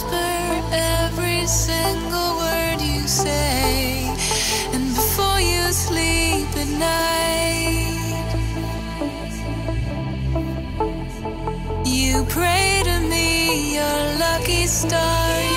whisper every single word you say. And before you sleep at night, you pray to me, your lucky star.